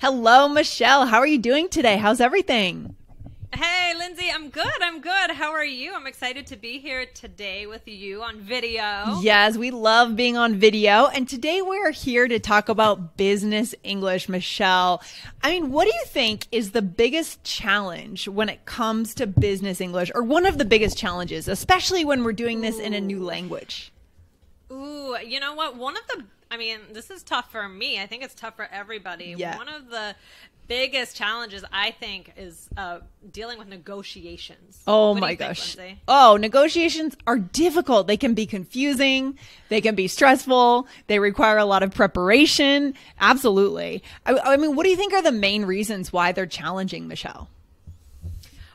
Hello, Michelle. How are you doing today? How's everything? Hey, Lindsay, I'm good. I'm good. How are you? I'm excited to be here today with you on video. Yes, we love being on video. And today we're here to talk about business English, Michelle. I mean, what do you think is the biggest challenge when it comes to business English, or one of the biggest challenges, especially when we're doing this in a new language? Ooh, you know what? One of the I mean, this is tough for me. I think it's tough for everybody. Yeah. One of the biggest challenges I think is uh, dealing with negotiations. Oh What my you think, gosh. Oh, negotiations are difficult. They can be confusing. They can be stressful. They require a lot of preparation. Absolutely. I, I mean, what do you think are the main reasons why they're challenging, Michelle?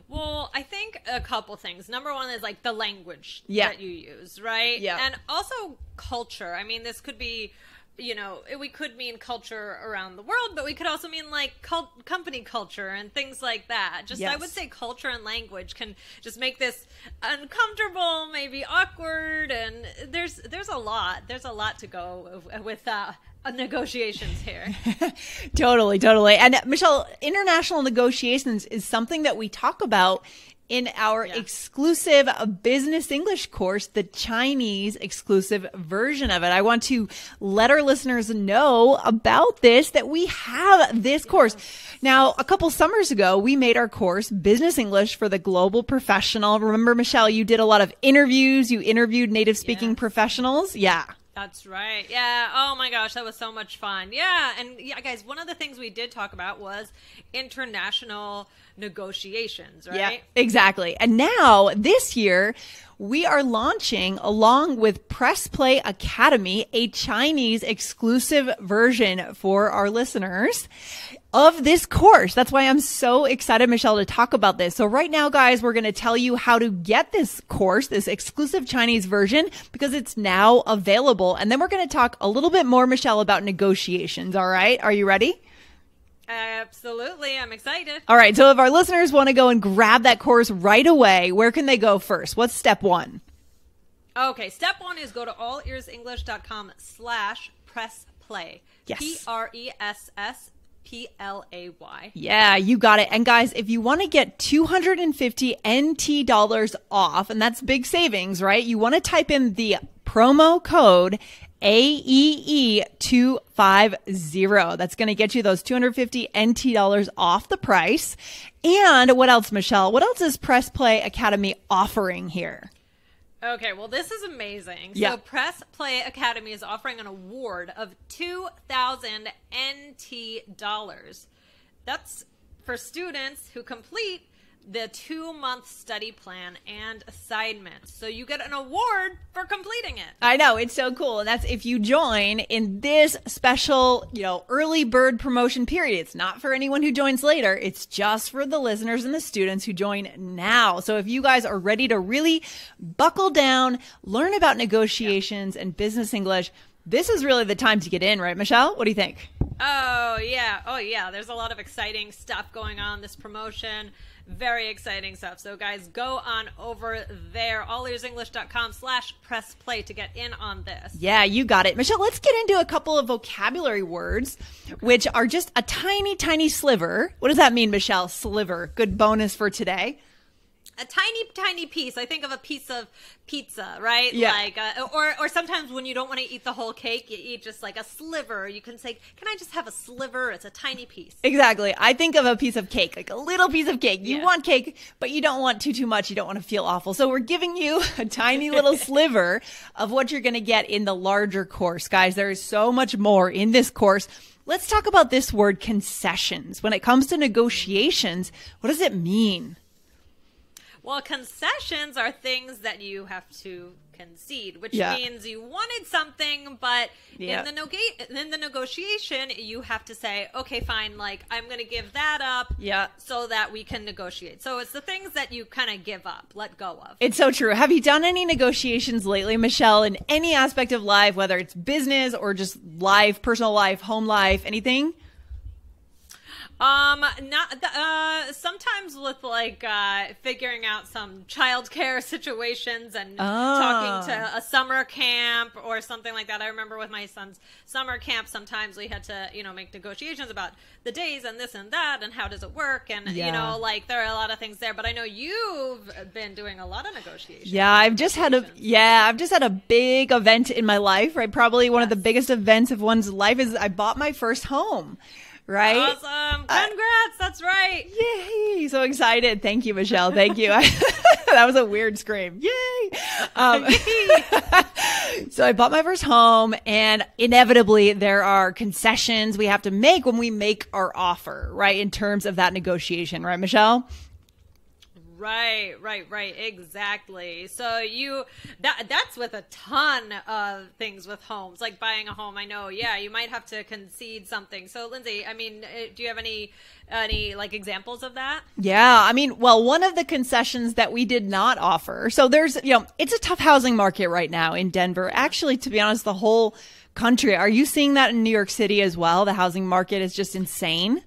Well, I think a couple things. Number one is like the language Yeah. that you use, right? Yeah. And also culture. I mean, this could be, you know, we could mean culture around the world, but we could also mean like cult- company culture and things like that. Just I would say culture and language can just make this uncomfortable, maybe awkward, and there's there's a lot. There's a lot to go with uh, negotiations here. totally, totally. And uh, Michelle, international negotiations is something that we talk about in our Yeah. exclusive business English course, the Chinese exclusive version of it. I want to let our listeners know about this, that we have this course. Now, a couple summers ago, we made our course Business English for the Global Professional. Remember, Michelle, you did a lot of interviews. You interviewed native speaking Yes. professionals. Yeah. That's right. Yeah. Oh my gosh, that was so much fun. Yeah. And yeah, guys, one of the things we did talk about was international negotiations, right? Yeah, exactly. And now this year, we are launching along with Press Play Academy a Chinese exclusive version for our listeners of this course. That's why I'm so excited, Michelle, to talk about this. So right now, guys, we're going to tell you how to get this course, this exclusive Chinese version, because it's now available. And then we're going to talk a little bit more, Michelle, about negotiations. All right. Are you ready? Absolutely. I'm excited. All right. So if our listeners want to go and grab that course right away, where can they go first? What's step one? Okay. Step one is go to allearsenglish.com slash press play. Yes. P R E S S P L A Y. Yeah, you got it. And guys, if you want to get 250 NT dollars off, and that's big savings, right? You want to type in the promo code E AEE250. That's going to get you those 250 NT dollars off the price. And what else, Michelle? What else is Press Play Academy offering here? Okay, well, this is amazing. Yeah. So, Press Play Academy is offering an award of 2,000 NT dollars. That's for students who complete the two month study plan and assignments. So, you get an award for completing it. I know it's so cool, and that's if you join in this special, you know, early bird promotion period. It's not for anyone who joins later. It's just for the listeners and the students who join now. So if you guys are ready to really buckle down, learn about negotiations and business English, this is really the time to get in, right, Michelle? What do you think? Oh, yeah. Oh, yeah. There's a lot of exciting stuff going on this promotion. Very exciting stuff. So, guys, go on over there, allearsenglish.com slash press play to get in on this. Yeah, you got it. Michelle, let's get into a couple of vocabulary words, which are just a tiny, tiny sliver. What does that mean, Michelle? Sliver. Good bonus for today. A tiny tiny piece i think of a piece of pizza right Yeah. like uh, or or sometimes when you don't want to eat the whole cake you eat just like a sliver you can say can i just have a sliver it's a tiny piece Exactly. I think of a piece of cake, like a little piece of cake. You Yeah. want cake, but you don't want too too much. You don't want to feel awful. So we're giving you a tiny little sliver of what you're going to get in the larger course. Guys, there is so much more in this course. Let's talk about this word concessions. When it comes to negotiations, what does it mean? Well concessions are things that you have to concede which Yeah. means you wanted something but Yeah. in the nega- in the negotiation you have to say okay fine like i'm going to give that up Yeah. so that we can negotiate so it's the things that you kind of give up let go of It's so true. Have you done any negotiations lately, Michelle, in any aspect of life, whether it's business or just life, personal life, home life, anything? Um, not uh, sometimes with like uh, figuring out some childcare situations and Ah. talking to a summer camp or something like that. I remember with my son's summer camp, sometimes we had to you know make negotiations about the days and this and that and how does it work and Yeah. you know like there are a lot of things there. But I know you've been doing a lot of negotiations. Yeah, I've just had a yeah, I've just had a big event in my life, right? Probably one of the biggest events of one's life is I bought my first home. Right? Awesome! Congrats! That's right. Yay! So excited. Thank you, Michelle. Thank you. that was a weird scream. Yay! Um, so I bought my first home and inevitably there are concessions we have to make when we make our offer, right? In terms of that negotiation, right, Michelle? Right, right, right, exactly. So you that that's with a ton of things with homes, like buying a home. I know, yeah, you might have to concede something. So, Lindsay, I mean, uh, do you have any any like examples of that? Yeah, I mean, well, one of the concessions that we did not offer. So there's, you know, it's a tough housing market right now in Denver. Actually, to be honest, the whole country. Are you seeing that in New York City as well? The housing market is just insane.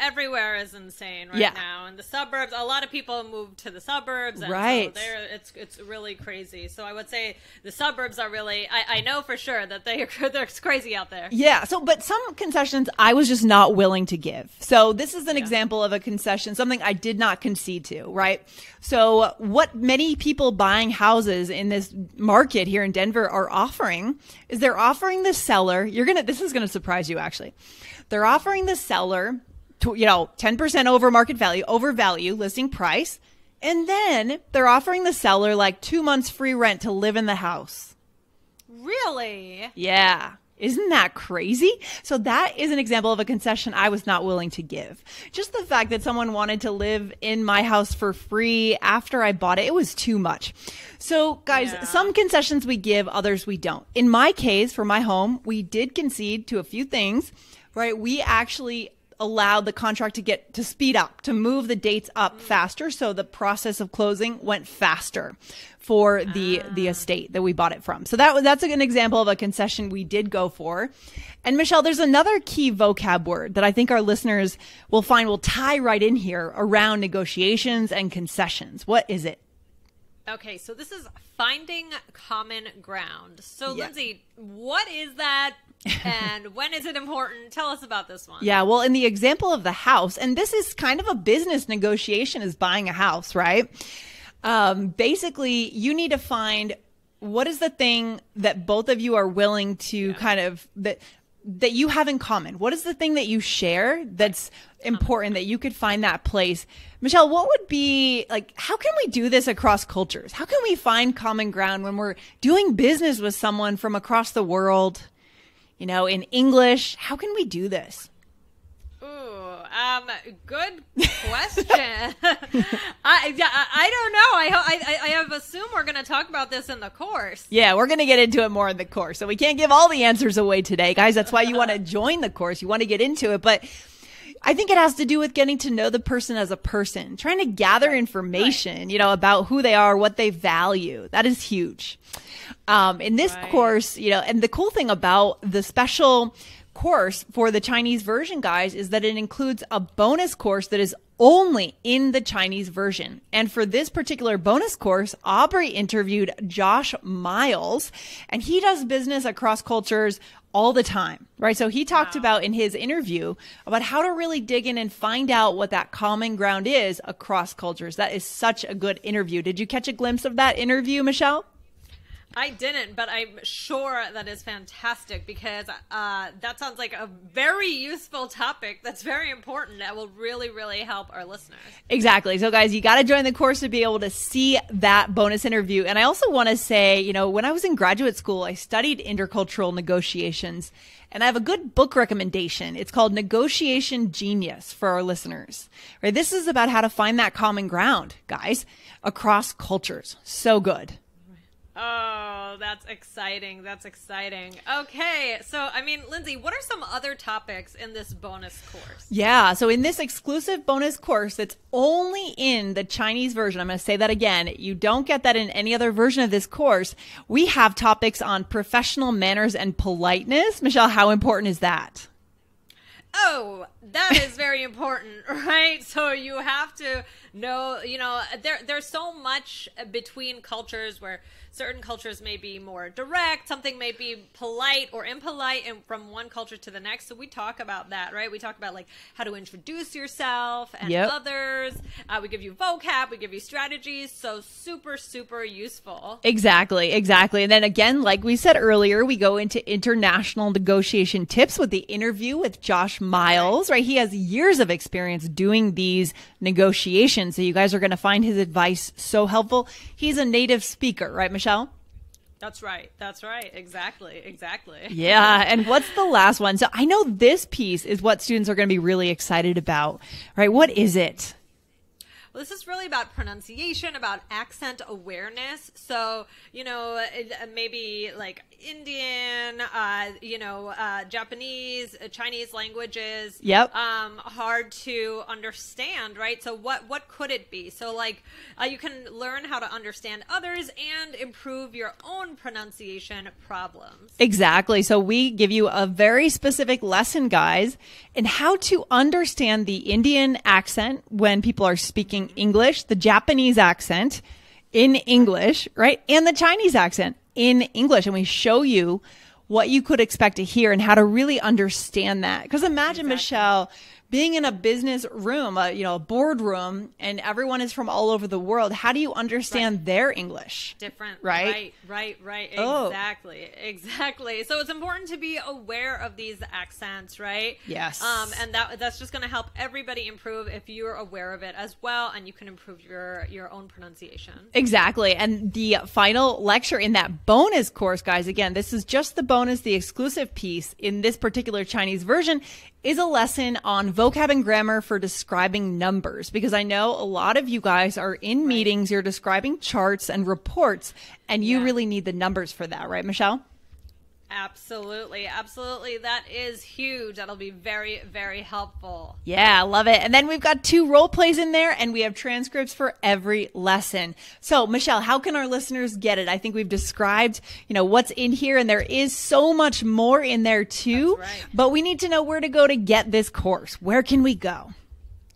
Everywhere is insane right Yeah. now, and the suburbs. A lot of people moved to the suburbs, and Right. So it's it's really crazy. So I would say the suburbs are really. I, I know for sure that they they're crazy out there. Yeah. So, but some concessions I was just not willing to give. So this is an example of a concession, something I did not concede to, right? So what many people buying houses in this market here in Denver are offering is they're offering the seller, you're going to, this is going to surprise you actually. They're offering the seller to, you know, 10% over market value, over value listing price. And then they're offering the seller like two months free rent to live in the house. Really? Yeah. Isn't that crazy? So that is an example of a concession I was not willing to give. Just the fact that someone wanted to live in my house for free after I bought it, it was too much. So guys, Yeah. some concessions we give, others we don't. In my case, for my home, we did concede to a few things, right? We actually allowed the contract to get to speed up, to move the dates up faster. So the process of closing went faster for the, the ah. estate that we bought it from. So that was, that's an example of a concession we did go for. And Michelle, there's another key vocab word that I think our listeners will find will tie right in here around negotiations and concessions. What is it? Okay, so this is finding common ground. So, Yeah. Lindsay, what is that and when is it important? Tell us about this one. Yeah, well, in the example of the house, and this is kind of a business negotiation is buying a house, right? Um, basically, you need to find what is the thing that both of you are willing to kind of that that you have in common. What is the thing that you share that's important that you could find that place? Michelle, what would be like how can we do this across cultures? How can we find common ground when we're doing business with someone from across the world? You know, in English, how can we do this? Ooh, um, good question. I, yeah, I, I don't know. I, I, I have assumed we're going to talk about this in the course. Yeah, we're going to get into it more in the course. So we can't give all the answers away today, guys. That's why you want to join the course. You want to get into it. But I think it has to do with getting to know the person as a person, trying to gather information, you know, about who they are, what they value. That is huge. Um, in this Right. course, you know, and the cool thing about the special course for the Chinese version, guys, is that it includes a bonus course that is only in the Chinese version. And for this particular bonus course, Aubrey interviewed Josh Miles, and he does business across cultures all the time, right? So he talked about in his interview about how to really dig in and find out what that common ground is across cultures. That is such a good interview. Did you catch a glimpse of that interview, Michelle? I didn't, but I'm sure that is fantastic because uh, that sounds like a very useful topic that's very important that will really, really help our listeners. Exactly. So, guys, you got to join the course to be able to see that bonus interview. And I also want to say, you know, when I was in graduate school, I studied intercultural negotiations, and I have a good book recommendation. It's called Negotiation Genius for our listeners. Right? This is about how to find that common ground, guys, across cultures. So good. Oh, that's exciting. That's exciting. Okay, so I mean, Lindsay, what are some other topics in this bonus course? Yeah. So in this exclusive bonus course that's only in the Chinese version, I'm going to say that again. You don't get that in any other version of this course. We have topics on professional manners and politeness. Michelle, how important is that? Oh, that is very important, right? So you have to know, you know, there there's so much between cultures where certain cultures may be more direct, something may be polite or impolite and from one culture to the next. So we talk about that, right? We talk about like how to introduce yourself and Yep. others. Uh, we give you vocab, we give you strategies. So super, super useful. Exactly, exactly. And then again, like we said earlier, we go into international negotiation tips with the interview with Josh Miles, right? He has years of experience doing these negotiations. So you guys are going to find his advice so helpful. He's a native speaker, right, Michelle? That's right. That's right. Exactly. Exactly. Yeah. And what's the last one? So I know this piece is what students are going to be really excited about, right? What is it? Well, this is really about pronunciation, about accent awareness. So, you know, uh, maybe like Indian, uh, you know, uh, Japanese, uh, Chinese languages. Yep. Um, hard to understand, right? So, what what could it be? So, like, uh, you can learn how to understand others and improve your own pronunciation problems. Exactly. So we give you a very specific lesson, guys, in how to understand the Indian accent when people are speaking English, the Japanese accent in English, right? And the Chinese accent in English. And we show you what you could expect to hear and how to really understand that. Because imagine, Michelle, being in a business room, a, you know, a boardroom, and everyone is from all over the world. How do you understand their English? different Right? right right right Oh. exactly exactly so it's important to be aware of these accents right Yes. um and that that's just going to help everybody improve if you're aware of it as well and you can improve your your own pronunciation Exactly. And the final lecture in that bonus course, guys, again, this is just the bonus, the exclusive piece in this particular Chinese version is a lesson on vocab and grammar for describing numbers. Because I know a lot of you guys are in meetings, you're describing charts and reports, and you Yeah. really need the numbers for that, right, Michelle? Absolutely absolutely that is huge that'll be very very helpful Yeah, I love it. And then we've got two role plays in there and we have transcripts for every lesson. So, Michelle, how can our listeners get it? I think we've described, you know, what's in here and there is so much more in there too. Right. But we need to know where to go to get this course. Where can we go?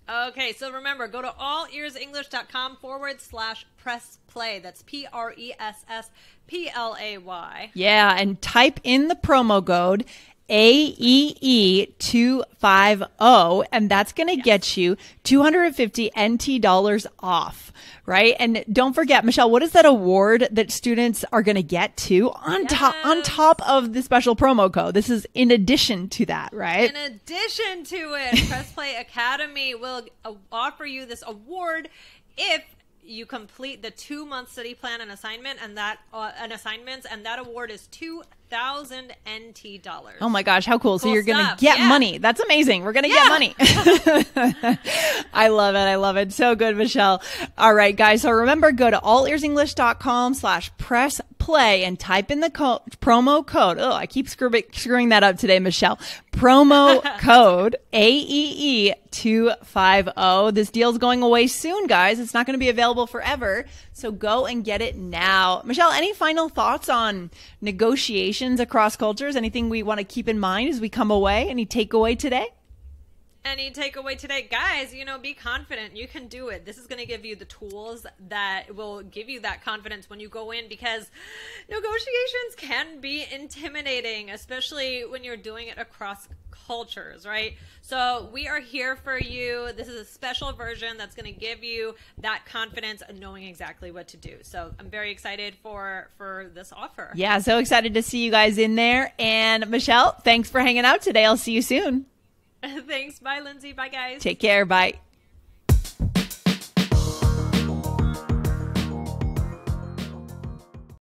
Okay, so remember, go to allearsenglish.com forward slash press play. That's P R E S S P L A Y. Yeah, and type in the promo code AEE250 and that's going to get you 250 NT dollars off, right? And don't forget, Michelle, what is that award that students are going to get too on top on top of the special promo code? This is in addition to that, right? In addition to it, Press Play Academy will uh, offer you this award if you complete the two month study plan and assignment and that uh, an assignments and that award is two thousand NT dollars. Oh my gosh, how cool. so you're going to get yeah. money. That's amazing. We're going to Yeah. get money. I love it. I love it. So good, Michelle. All right, guys. So remember, go to allearsenglish.com slash press play and type in the co- promo code. Oh, I keep screw- screwing that up today, Michelle. Promo code E AEE250. This deal's going away soon, guys. It's not going to be available forever. So go and get it now. Michelle, any final thoughts on negotiations across cultures? Anything we want to keep in mind as we come away? Any takeaway today? Any takeaway today, guys? You know, be confident. You can do it. This is going to give you the tools that will give you that confidence when you go in because negotiations can be intimidating, especially when you're doing it across cultures, right? So, we are here for you. This is a special version that's going to give you that confidence of knowing exactly what to do. So, I'm very excited for for this offer. Yeah, so excited to see you guys in there. And Michelle, thanks for hanging out today. I'll see you soon. Thanks. Bye, Lindsay. Bye, guys. Take care. Bye.